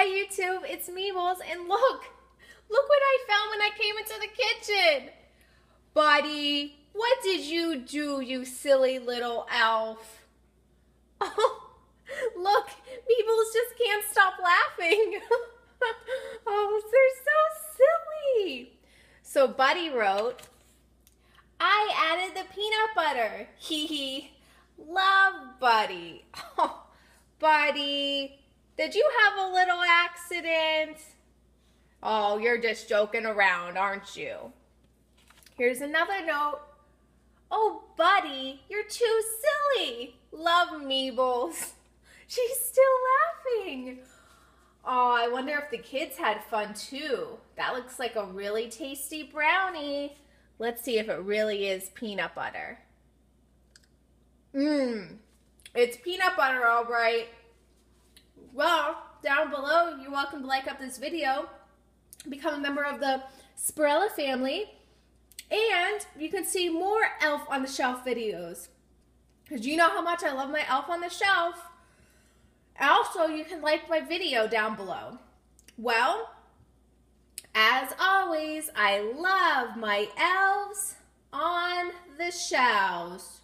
Hi YouTube, it's Meebles, and look, look what I found when I came into the kitchen. Buddy, what did you do, you silly little elf? Oh, look, Meebles just can't stop laughing. oh, they're so silly. So Buddy wrote, I added the peanut butter. Hee hee. Love Buddy. Oh, Buddy, did you have a little accident? Oh, you're just joking around, aren't you? Here's another note. Oh, Buddy, you're too silly. Love Meebles. She's still laughing. Oh, I wonder if the kids had fun too. That looks like a really tasty brownie. Let's see if it really is peanut butter. Mmm, it's peanut butter all right. Well, down below, you're welcome to like up this video, become a member of the Sporella family, and you can see more Elf on the Shelf videos. Because you know how much I love my Elf on the Shelf. Also, you can like my video down below. Well, as always, I love my elves on the shelves.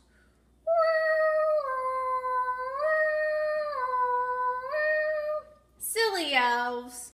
Silly elves.